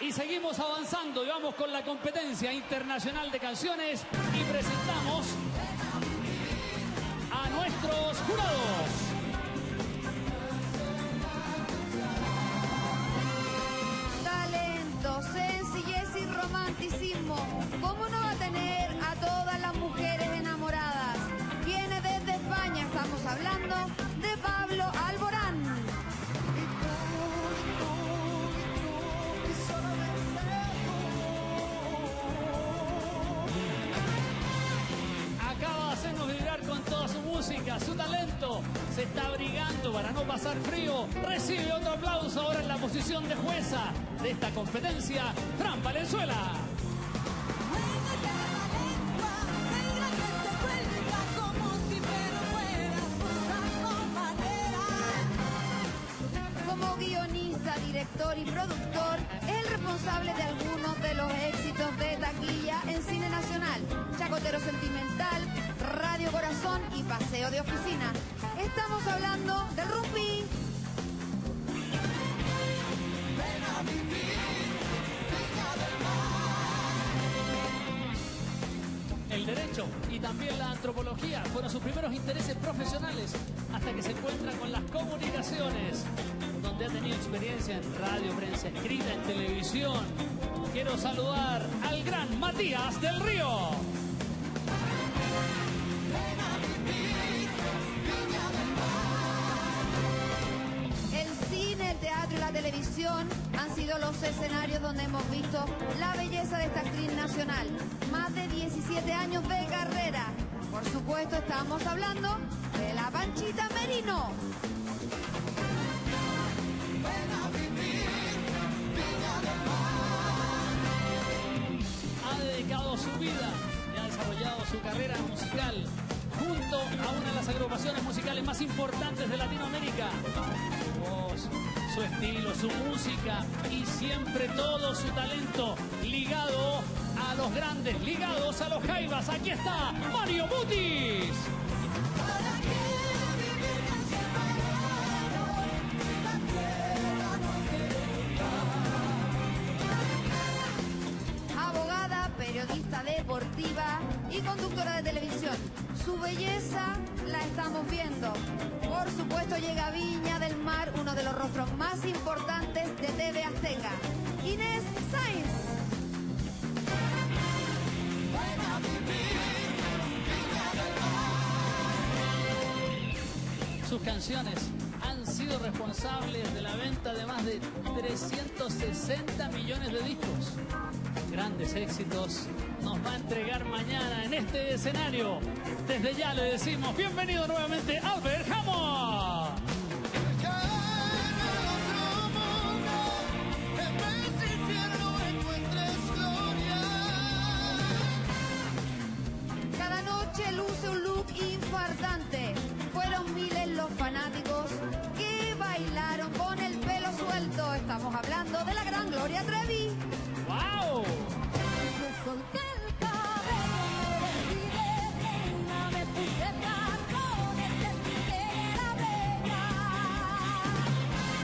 Y seguimos avanzando y vamos con la competencia internacional de canciones y presentamos a nuestros jurados. Su talento. Se está abrigando para no pasar frío. Recibe otro aplauso ahora en la posición de jueza de esta competencia, Fran Valenzuela. Como guionista, director y productor, es el responsable de algunos de los éxitos de y Paseo de Oficina. Estamos hablando del Rumpi. El derecho y también la antropología fueron sus primeros intereses profesionales hasta que se encuentra con las comunicaciones, donde ha tenido experiencia en radio, prensa escrita, en televisión. Quiero saludar al gran Matías del Río. Han sido los escenarios donde hemos visto la belleza de esta actriz nacional. Más de 17 años de carrera. Por supuesto, estamos hablando de la Panchita Merino. ha dedicado su vida y ha desarrollado su carrera musical junto a una de las agrupaciones musicales más importantes de Latinoamérica. Su estilo, su música y siempre todo su talento ligado a los grandes, ligados a los Jaivas. Aquí está Mario Mutis. abogada, periodista deportiva y conductora de televisión. Su belleza la estamos viendo. Por supuesto llega Viña del Mar, uno de los rostros más importantes de TV Azteca. Inés Sainz. Sus canciones sido responsables de la venta de más de 360 millones de discos. Grandes éxitos nos va a entregar mañana en este escenario. Desde ya le decimos bienvenido nuevamente Albert Hammond. Cada noche luce un look infartante. Fueron miles los fanáticos Estamos hablando de la gran Gloria Trevi. ¡Wow!